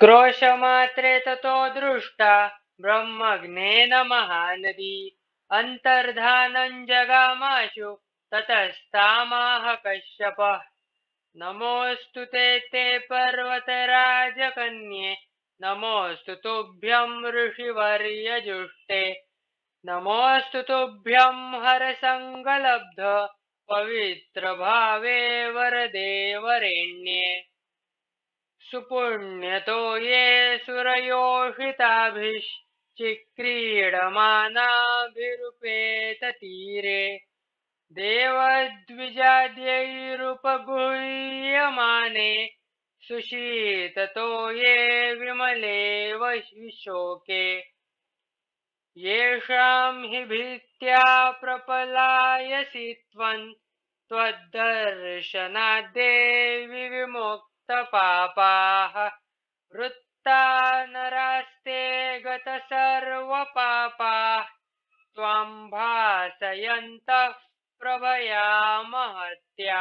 क्रोशमात्रे ततो दृष्टा ब्रह्मज्ञेन महानदी अन्तर्धानं जगामाशु ततस्तामाह कश्यपः। नमोऽस्तु ते ते पर्वतराजकन्ये नमोऽस्तु तुभ्यं ऋषिवर्यजुष्टे। नमोऽस्तु तुभ्यं हरसङ्गलब्ध पवित्रभावे वरदेवरेण्ये सुपुण्यतो ये सुरयोषिताभिश्चिक्रीडमानाभिरुपेततीरे देवद्विजाद्यैरुपगुह्यमाने सुशीततो ये विमले विशोके। येषां हि भीत्या प्रपलायसि त्वं त्वद्दर्शनाद्देवि विमुक्तपापाः वृत्ता नरास्ते गतसर्वपापाः त्वां भासयन्तः प्रभया महत्या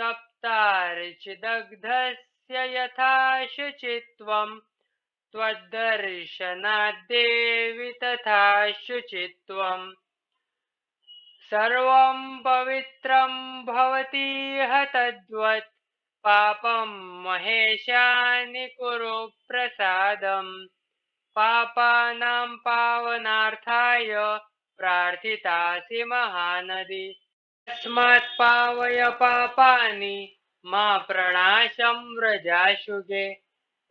सप्तार्चिदग्धस्य यथा शुचित्वम् त्वद्दर्शनाद्देवि तथा शुचित्वम् सर्वं पवित्रं भवतीह तद्वत् पापं महेशानि कुरु प्रसादम्। पापानां पावनार्थाय प्रार्थितासि महानदि। तस्मात् पावय पापानि, मा प्रणाशं व्रजाशुगे।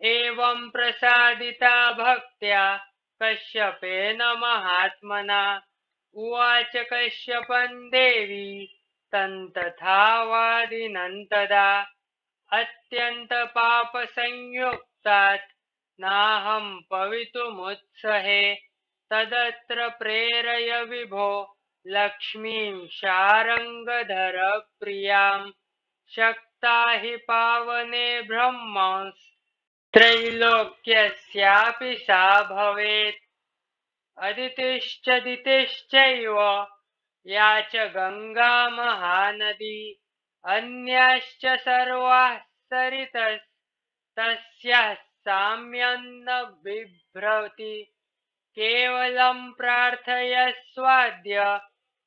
एवं प्रसादिता भक्त्या कश्यपेन महात्मना। उवाच कश्यपन् देवी तन्तथा अत्यन्तपापसंयुक्तात् नाहं पवितुमुत्सहे, तदत्र प्रेरय विभो लक्ष्मीं शारङ्गधरप्रियाँ, शक्ता हि पावने ब्रह्मंस्त्रैलोक्यस्यापि सा भवेत्। अदितिश्च दितिश्चैव, या च गङ्गा महानदी। अन्याश्च सर्वाः सरितस्तस्याः साम्यं न बिभ्रति। केवलं प्रार्थयस्वाद्य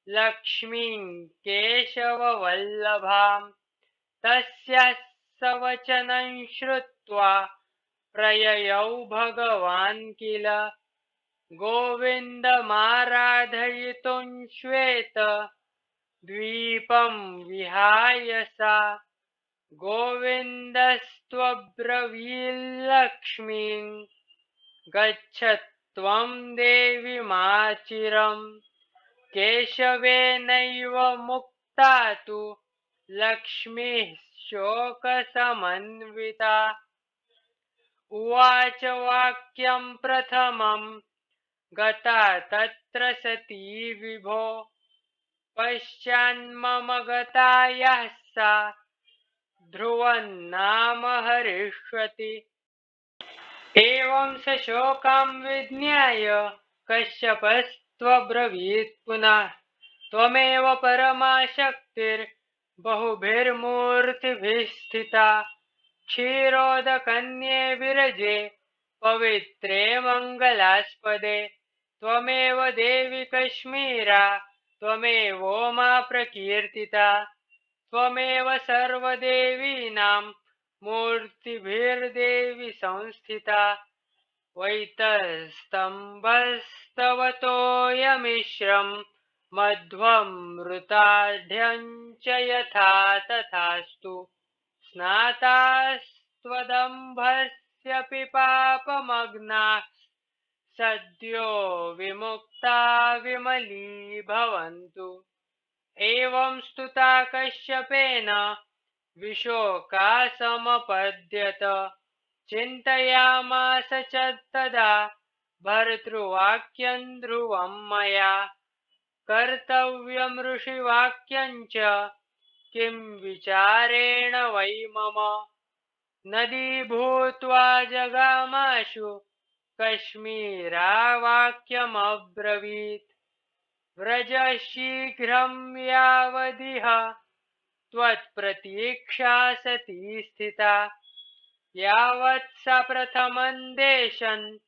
लक्ष्मीं केशववल्लभां। तस्याः सवचनं श्रुत्वा प्रययौ भगवान् किल। गोविन्दमाराधयितुं श्वेत द्वीपं विहाय सा। गोविन्दस्त्वब्रवील्लक्ष्मीं गच्छ त्वं देवि माचिरम् केशवेनैव मुक्ता तु लक्ष्मीः शोकसमन्विता। उवाच वाक्यं प्रथमं, गता तत्र सती विभो। पश्चान्मम गता यः सा ध्रुवन्नाम हरिष्यति एवं स शोकां विज्ञाय कश्यपस्त्वब्रवीत् पुनः त्वमेव परमा शक्तिर्बहुभिर्मूर्तिभिः स्थिता। क्षीरोदकन्ये विरजे पवित्रे मङ्गलास्पदे त्वमेव देवि कश्मीरा त्वमेवोमा प्रकीर्तिता। त्वमेव सर्वदेवीनां मूर्तिभिर्देवि संस्थिता। वैतस्तम्भस्तवतोयमिश्रं च यथा तथास्तु। स्नातास्त्वदम्भस्यपि पापमग्नाः सद्यो विमुक्ता विमलीभवन्तु। एवं स्तुता कश्यपेन विशोकासमपद्यत। चिन्तयामास च तदा भर्तृवाक्यं ध्रुवं मया। कर्तव्यं ऋषिवाक्यं च किं विचारेण वै मम। नदी भूत्वा जगामाशु कश्मीरावाक्यमब्रवीत्। व्रज शीघ्रं यावदिह त्वत्प्रतीक्षा सती स्थिता। यावत् स प्रथमन्देशन्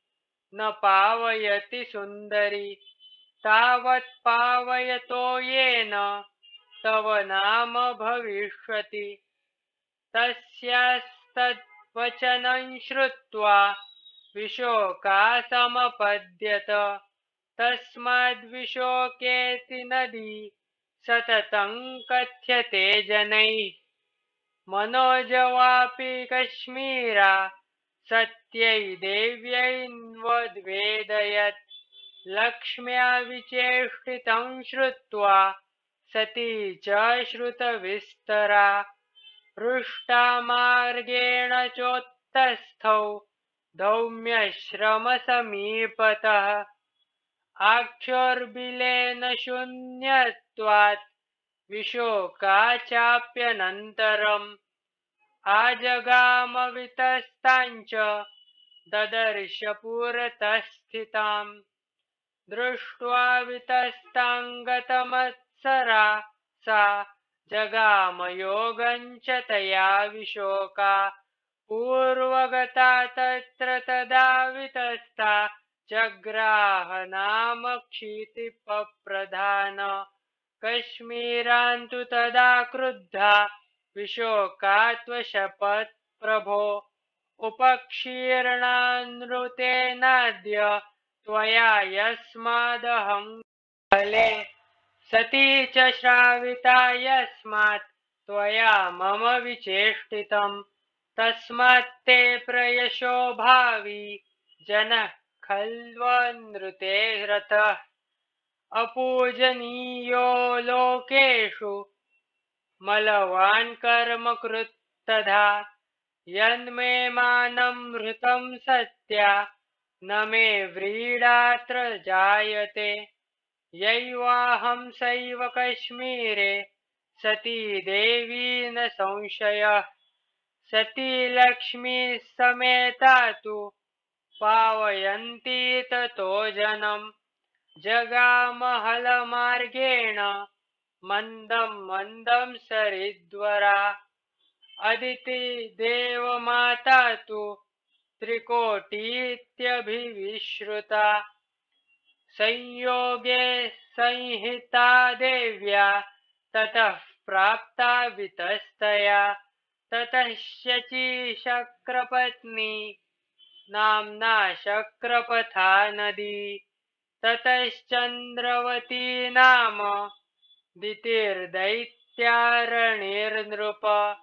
न पावयति सुन्दरी। तावत् पावयतो येन तव नाम भविष्यति। तस्यास्तद्वचनं श्रुत्वा विशोकासमपद्यत। तस्माद्विशोकेति नदी सततं कथ्यते जनैः। मनोजवापि कश्मीरा सत्यै देव्यैन्वद्वेदयत्। लक्ष्म्या विचेष्टितं श्रुत्वा सती च श्रुतविस्तरा। पृष्टा मार्गेण चोत्तस्थौ धौम्यश्रमसमीपतः आक्षोर्बिलेन शून्यत्वात् विशोका चाप्यनन्तरम् आजगामवितस्ताञ्च ददर्श पुरतः स्थिताम् दृष्ट्वा वितस्ताङ्गतमत्सरा सा जगामयोगञ्च तया विशोका पूर्वगता तत्र तदा वितस्ता जग्राह नाम क्षितिपप्रधान। कश्मीरान्तु तदा क्रुद्धा विशोकात्वशपत् प्रभो उपक्षीर्णानृतेनाद्य त्वया यस्मादहं फले सती च श्राविता यस्मात् त्वया मम विचेष्टितं तस्मात्ते प्रयशो भावी जनः खल्वनृते रथः अपूजनीयो लोकेषु मलवान् कर्म कृत्तधा यन्मे मानं मृतं सत्या न मे व्रीडात्र जायते। यैवाहं सैव कश्मीरे सती देवी न संशयः सती लक्ष्मी समेता तु पावयन्ती ततो जनम्। जगामहलमार्गेण मन्दं मन्दं सरिद्वरा। अदितिदेवमाता तु त्रिकोटीत्यभिविश्रुता। संयोगे संहिता देव्या ततः प्राप्ता वितस्तया ततश्यची शक्रपत्नी नाम्ना शक्रपथा नदी। ततश्चन्द्रवती नाम दितिर्दैत्यारणिर्नृप।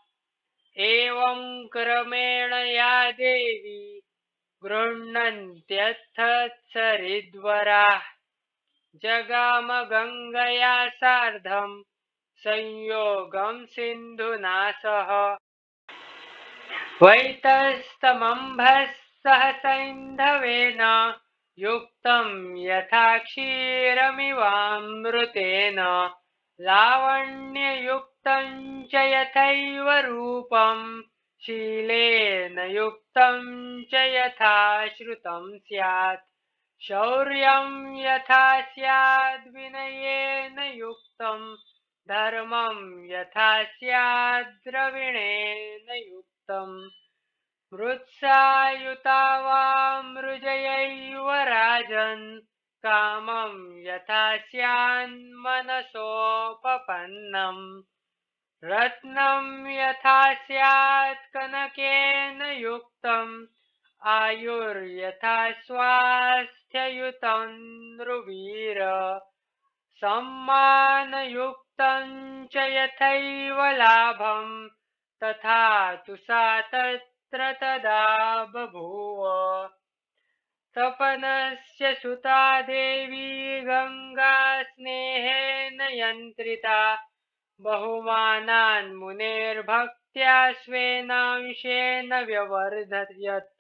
एवं क्रमेण या देवी गृह्णन्त्यर्थसरिद्वराः जगामगङ्गया सार्धं संयोगं सिन्धुना सह सैन्धवेन युक्तं यथा क्षीरमिवामृतेन लावण्ययुक्तं च यथैव रूपं शीलेन युक्तं च यथा श्रुतं स्यात्। शौर्यं यथा स्याद्विनयेन युक्तं धर्मं यथा स्याद्द्रविणेन युक्तम् मृत्सायुता वा मृजयैव राजन्। कामं यथा स्यान्मनसोपपन्नम् रत्नं यथा स्यात् कनकेन युक्तम्। आयुर्यथा स्वास्थ्ययुतं नृवीर सम्मानयुक्तं च यथैव लाभं तथा तु सा तत्र तदा बभूव। तपनस्य सुता देवी गङ्गा स्नेहेन यन्त्रिता बहुमानान् स्वेनांशेन व्यवर्धयत्।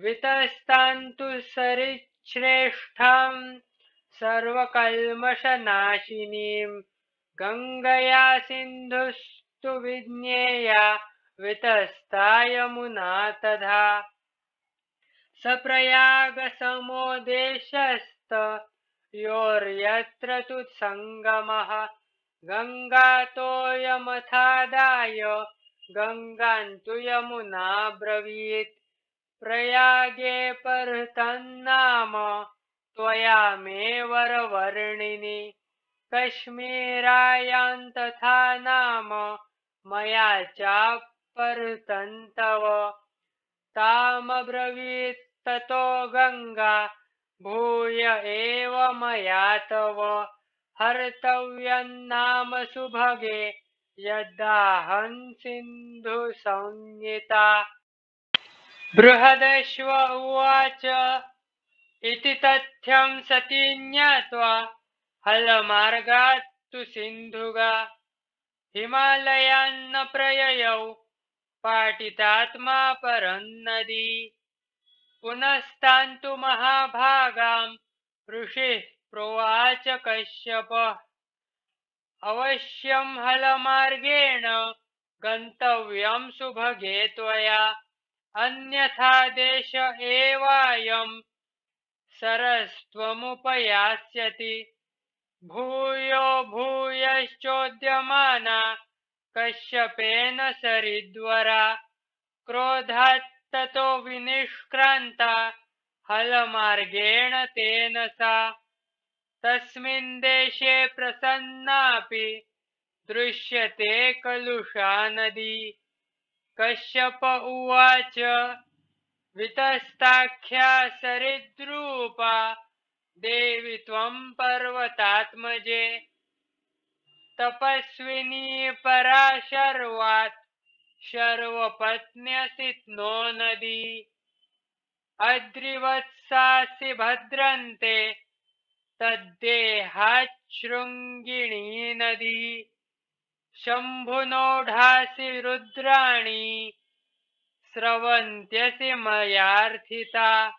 वितस्तान्तु सरिच्छ्रेष्ठां सर्वकल्मषनाशिनीं गङ्गया सिन्धुस्तु विज्ञेया वितस्ता यमुना तथा स प्रयागसमो देशस्तयोर्यत्र तु सङ्गमः गङ्गातोयमथादाय गङ्गान्तु यमुना ब्रवीत्। प्रयागे परतन्नाम त्वया मे वरवर्णिनि कश्मीरायां तथा नाम मया चापरतन्तव। तामब्रवीत्ततो गङ्गा भूय एव मया तव। हर्तव्यन्नाम सुभगे यदाहं सिन्धुसंज्ञिता। बृहदश्व उवाच इति तथ्यं सती ज्ञात्वा हलमार्गात् तु सिन्धुगा हिमालयान्न प्रययौ पाटितात्मा परन्नदी पुनस्तान्तु महाभागां ऋषिः प्रोवाच कश्यप अवश्यं हलमार्गेण गन्तव्यं सुभगे त्वया अन्यथा देश एवायं सरस्त्वमुपयास्यति भूयो भूयश्चोद्यमाना कश्यपेन सरिद्वरा क्रोधात्ततो विनिष्क्रान्ता हलमार्गेण तेन सा। तस्मिन् देशे प्रसन्नापि दृश्यते कलुषा नदी। कश्यप उवाच वितस्ताख्या सरिद्रूपा देवि त्वं पर्वतात्मजे। तपस्विनी परा शर्वात् शर्वपत्न्यसि नो नदी। अद्रिवत्सासि भद्रन्ते, तद्देहाच्छृङ्गिणी नदी। शम्भुनोढासि रुद्राणि, स्रवन्त्यसि मयार्थिता।